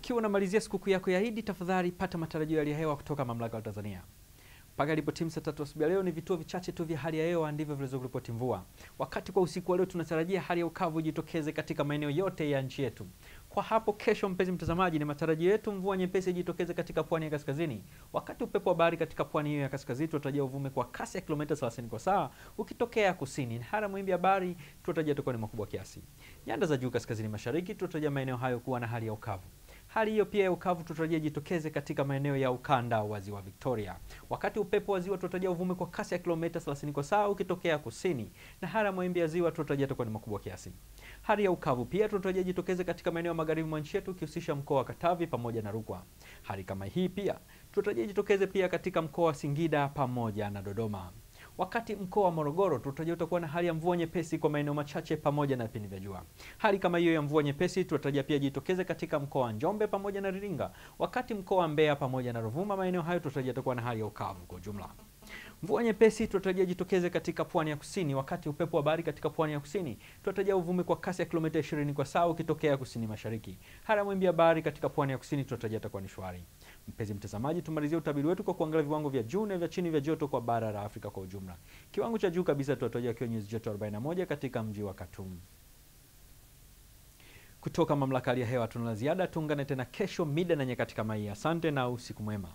Ukiwa unamalizia sikukuu yako ya Idi, tafadhali pata matarajio ya hali ya hewa kutoka mamlaka ya Tanzania. Mpaka ilipo timu saa tatu asubuhi leo, ni vituo vichache tu vya hali ya hewa ndivyo vilizoripoti mvua. Wakati kwa usiku wa leo tunatarajia hali ya ukavu ijitokeze katika maeneo yote ya nchi yetu. Kwa hapo kesho, mpenzi mtazamaji, ni matarajio yetu mvua nyepesi ijitokeze katika pwani ya kaskazini, wakati upepo wa bahari katika pwani hiyo ya kaskazini tunatarajia uvume kwa kasi ya kilomita 30 kwa saa ukitokea kusini. Hali ya mawimbi ya bahari tunatarajia itakuwa ni makubwa kiasi. Nyanda za juu kaskazini mashariki tunatarajia maeneo hayo kuwa na hali ya ukavu. Hali hiyo pia ya ukavu tunatarajia jitokeze katika maeneo ya ukanda wa ziwa Victoria, wakati upepo wa ziwa tunatarajia uvume kwa kasi ya kilomita 30 kwa saa ukitokea kusini, na hali ya mawimbi ya ziwa tunatarajia itakuwa ni makubwa kiasi. Hali ya ukavu pia tunatarajia jitokeze katika maeneo ya magharibi mwa nchi yetu ikihusisha mkoa wa Katavi pamoja na Rukwa. Hali kama hii pia tunatarajia jitokeze pia katika mkoa wa Singida pamoja na Dodoma wakati mkoa wa Morogoro tunatarajia utakuwa na hali ya mvua nyepesi kwa maeneo machache pamoja na vipindi vya jua. Hali kama hiyo ya mvua nyepesi tunatarajia pia jitokeze katika mkoa wa Njombe pamoja na Iringa, wakati mkoa wa Mbeya pamoja na Ruvuma, maeneo hayo tunatarajia utakuwa na hali ya ukavu kwa ujumla. Mvua nyepesi tunatarajia jitokeze katika pwani ya kusini, wakati upepo wa bahari katika pwani ya kusini tunatarajia uvumi kwa kasi ya kilomita 20 kwa saa ukitokea kusini mashariki. Hali ya mawimbi ya bahari katika pwani ya kusini tunatarajia itakuwa ni shwari. Mpenzi mtazamaji, tumalizie utabiri wetu kwa kuangalia viwango vya juu na vya chini vya joto kwa bara la Afrika kwa ujumla. Kiwango cha juu kabisa tunatarajia kiwa nyuzi joto 41 katika mji wa Khartoum. Kutoka mamlaka ya hewa tuna la ziada, tuungane tena kesho mida na nyakati kama hii. Asante na usiku mwema.